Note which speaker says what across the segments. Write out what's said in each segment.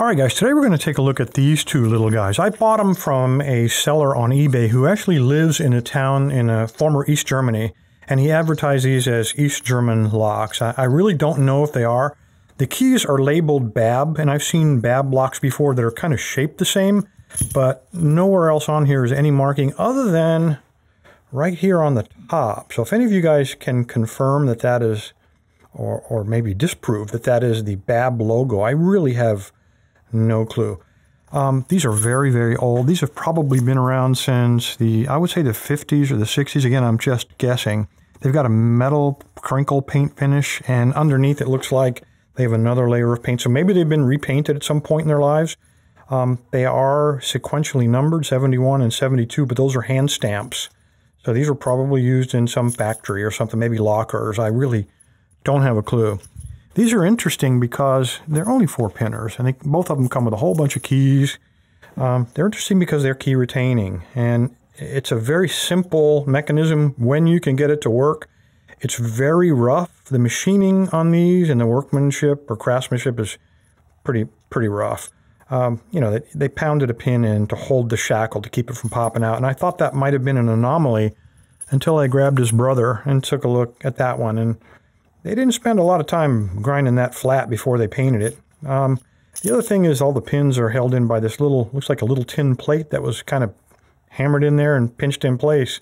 Speaker 1: All right, guys, today we're going to take a look at these two little guys. I bought them from a seller on eBay who actually lives in a town in a former East Germany, and he advertised these as East German locks. I, I really don't know if they are. The keys are labeled BAB, and I've seen BAB locks before that are kind of shaped the same, but nowhere else on here is any marking other than right here on the top. So if any of you guys can confirm that that is, or, or maybe disprove that that is the BAB logo, I really have no clue. Um, these are very, very old. These have probably been around since the, I would say the 50s or the 60s. Again, I'm just guessing. They've got a metal crinkle paint finish, and underneath it looks like they have another layer of paint. So maybe they've been repainted at some point in their lives. Um, they are sequentially numbered, 71 and 72, but those are hand stamps. So these were probably used in some factory or something, maybe lockers. I really don't have a clue. These are interesting because they're only four pinners, and they, both of them come with a whole bunch of keys. Um, they're interesting because they're key retaining, and it's a very simple mechanism when you can get it to work. It's very rough. The machining on these and the workmanship or craftsmanship is pretty pretty rough. Um, you know, they, they pounded a pin in to hold the shackle to keep it from popping out, and I thought that might have been an anomaly until I grabbed his brother and took a look at that one, and they didn't spend a lot of time grinding that flat before they painted it. Um, the other thing is all the pins are held in by this little, looks like a little tin plate that was kind of hammered in there and pinched in place.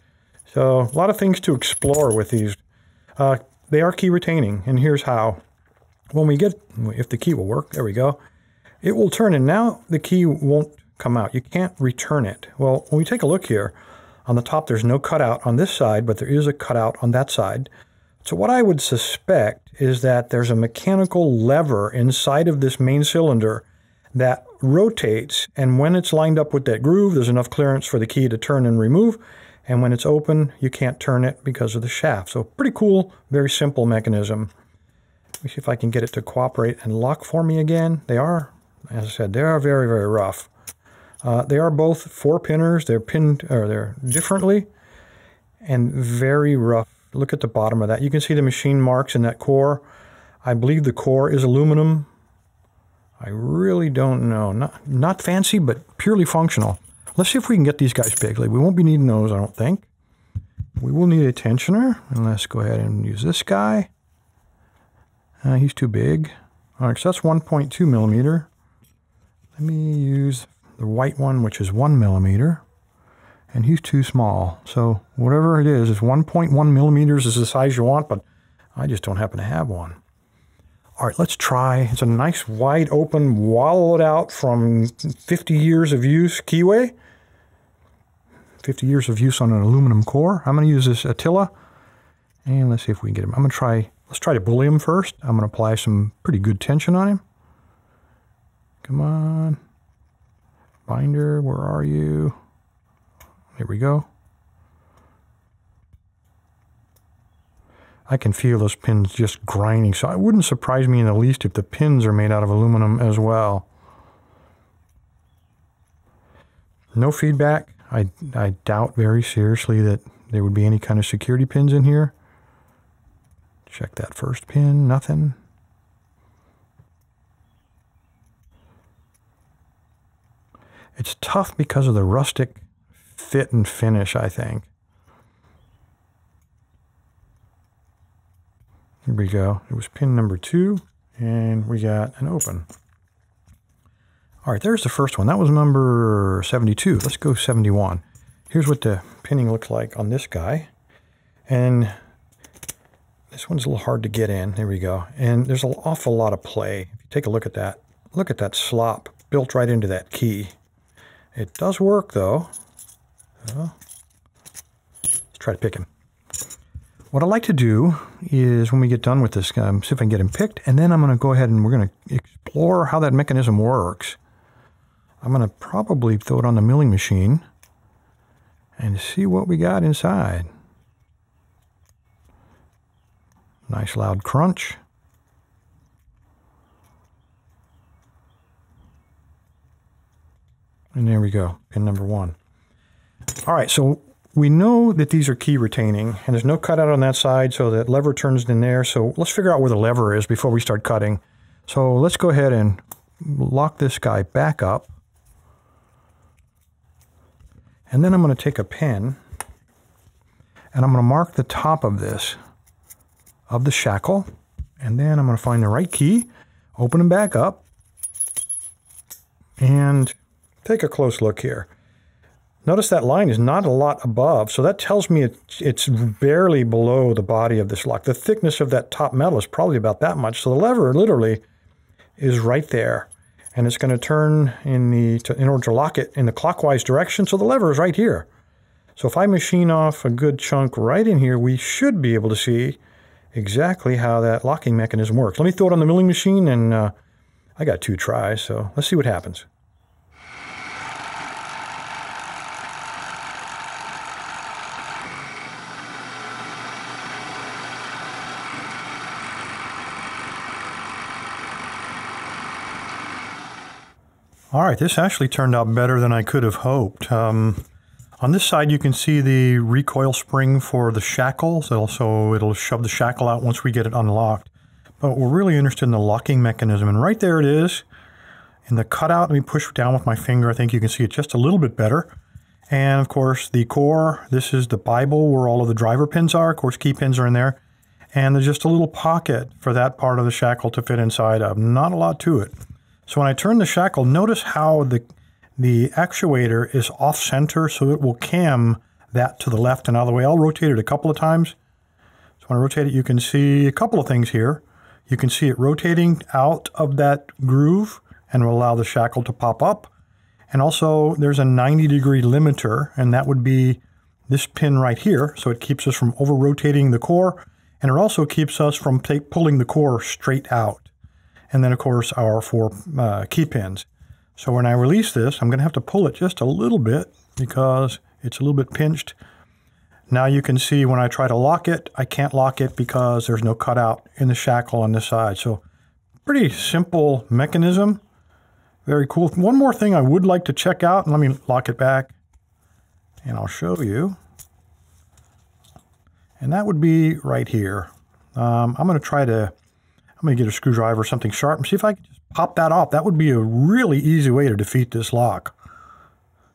Speaker 1: So a lot of things to explore with these. Uh, they are key retaining, and here's how. When we get, if the key will work, there we go. It will turn, and now the key won't come out. You can't return it. Well, when we take a look here, on the top there's no cutout on this side, but there is a cutout on that side. So what I would suspect is that there's a mechanical lever inside of this main cylinder that rotates, and when it's lined up with that groove, there's enough clearance for the key to turn and remove, and when it's open, you can't turn it because of the shaft. So pretty cool, very simple mechanism. Let me see if I can get it to cooperate and lock for me again. They are, as I said, they are very, very rough. Uh, they are both four pinners. They're pinned, or they're differently, and very rough Look at the bottom of that. You can see the machine marks in that core. I believe the core is aluminum. I really don't know. Not, not fancy, but purely functional. Let's see if we can get these guys bigly. We won't be needing those, I don't think. We will need a tensioner. And let's go ahead and use this guy. Uh, he's too big. All right, so that's 1.2 millimeter. Let me use the white one, which is 1 millimeter and he's too small. So whatever it is, if 1.1 millimeters is the size you want, but I just don't happen to have one. All right, let's try. It's a nice wide open, wallowed out from 50 years of use keyway. 50 years of use on an aluminum core. I'm going to use this Attila, and let's see if we can get him. I'm going to try, let's try to bully him first. I'm going to apply some pretty good tension on him. Come on. Binder, where are you? Here we go. I can feel those pins just grinding, so it wouldn't surprise me in the least if the pins are made out of aluminum as well. No feedback. I, I doubt very seriously that there would be any kind of security pins in here. Check that first pin, nothing. It's tough because of the rustic fit and finish, I think. Here we go. It was pin number two, and we got an open. All right, there's the first one. That was number 72. Let's go 71. Here's what the pinning looks like on this guy. And this one's a little hard to get in. There we go. And there's an awful lot of play. If you take a look at that, look at that slop built right into that key. It does work, though. Let's try to pick him. What I like to do is when we get done with this, um, see if I can get him picked, and then I'm going to go ahead and we're going to explore how that mechanism works. I'm going to probably throw it on the milling machine and see what we got inside. Nice loud crunch. And there we go, pin number one. All right, so we know that these are key retaining, and there's no cutout on that side, so that lever turns in there. So let's figure out where the lever is before we start cutting. So let's go ahead and lock this guy back up. And then I'm going to take a pin and I'm going to mark the top of this, of the shackle. And then I'm going to find the right key, open them back up, and take a close look here. Notice that line is not a lot above, so that tells me it's barely below the body of this lock. The thickness of that top metal is probably about that much, so the lever literally is right there. And it's going to turn in the to, in order to lock it in the clockwise direction, so the lever is right here. So if I machine off a good chunk right in here, we should be able to see exactly how that locking mechanism works. Let me throw it on the milling machine, and uh, I got two tries, so let's see what happens. All right, this actually turned out better than I could have hoped. Um, on this side, you can see the recoil spring for the shackle, so it'll shove the shackle out once we get it unlocked. But we're really interested in the locking mechanism, and right there it is. In the cutout, let me push down with my finger. I think you can see it just a little bit better. And of course, the core, this is the Bible where all of the driver pins are. Of course, key pins are in there. And there's just a little pocket for that part of the shackle to fit inside of. Not a lot to it. So when I turn the shackle, notice how the, the actuator is off center so it will cam that to the left and out of the way. I'll rotate it a couple of times. So when I rotate it, you can see a couple of things here. You can see it rotating out of that groove and will allow the shackle to pop up. And also there's a 90 degree limiter and that would be this pin right here. So it keeps us from over rotating the core and it also keeps us from pulling the core straight out and then of course our four uh, key pins. So when I release this, I'm going to have to pull it just a little bit because it's a little bit pinched. Now you can see when I try to lock it, I can't lock it because there's no cutout in the shackle on this side. So pretty simple mechanism. Very cool. One more thing I would like to check out, and let me lock it back, and I'll show you. And that would be right here. Um, I'm going to try to I'm going to get a screwdriver or something sharp and see if I can just pop that off. That would be a really easy way to defeat this lock.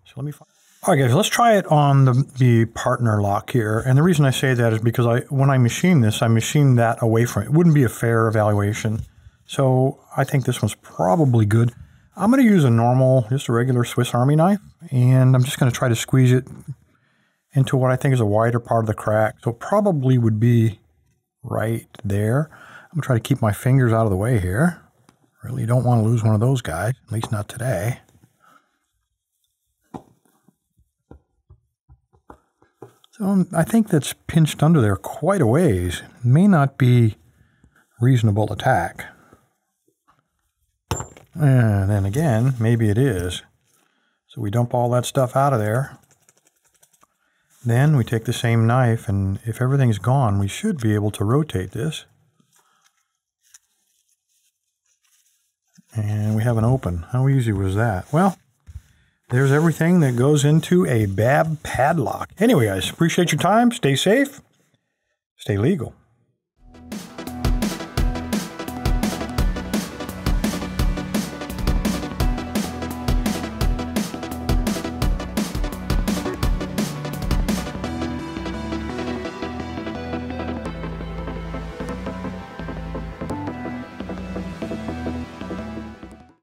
Speaker 1: So let me find. All right, guys, let's try it on the, the partner lock here. And the reason I say that is because I when I machine this, I machine that away from it. It wouldn't be a fair evaluation. So I think this one's probably good. I'm going to use a normal, just a regular Swiss Army knife. And I'm just going to try to squeeze it into what I think is a wider part of the crack. So probably would be right there. I'm going to try to keep my fingers out of the way here. Really don't want to lose one of those guys, at least not today. So um, I think that's pinched under there quite a ways. May not be reasonable attack. And then again, maybe it is. So we dump all that stuff out of there. Then we take the same knife, and if everything's gone, we should be able to rotate this. And we have an open. How easy was that? Well, there's everything that goes into a BAB padlock. Anyway, guys, appreciate your time. Stay safe. Stay legal.